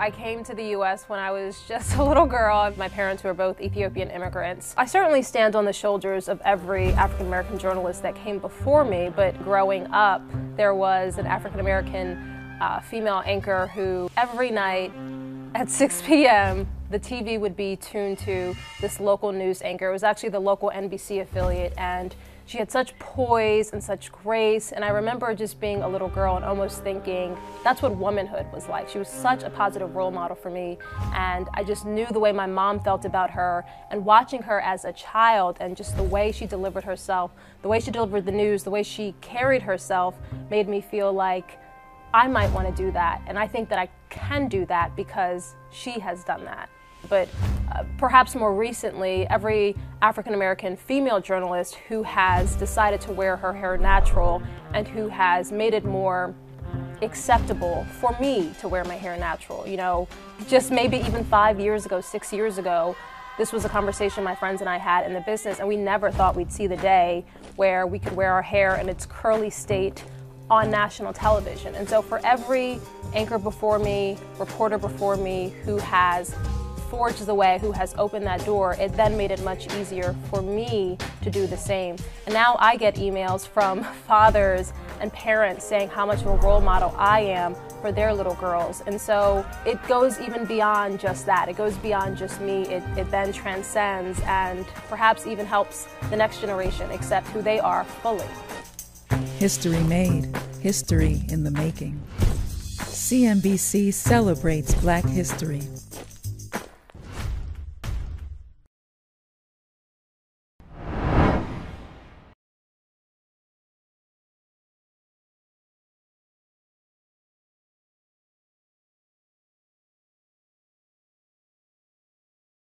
I came to the U.S. when I was just a little girl. My parents were both Ethiopian immigrants. I certainly stand on the shoulders of every African American journalist that came before me, but growing up, there was an African American uh, female anchor who every night at 6 p.m., the TV would be tuned to this local news anchor. It was actually the local NBC affiliate, and she had such poise and such grace. And I remember just being a little girl and almost thinking that's what womanhood was like. She was such a positive role model for me. And I just knew the way my mom felt about her and watching her as a child and just the way she delivered herself, the way she delivered the news, the way she carried herself made me feel like I might want to do that. And I think that I can do that because she has done that. But uh, perhaps more recently, every African American female journalist who has decided to wear her hair natural and who has made it more acceptable for me to wear my hair natural. You know, just maybe even five years ago, six years ago, this was a conversation my friends and I had in the business, and we never thought we'd see the day where we could wear our hair in its curly state on national television. And so for every anchor before me, reporter before me who has forged the way, who has opened that door, it then made it much easier for me to do the same. And now I get emails from fathers and parents saying how much of a role model I am for their little girls. And so it goes even beyond just that. It goes beyond just me. It, it then transcends and perhaps even helps the next generation accept who they are fully. History made, history in the making. CNBC celebrates Black history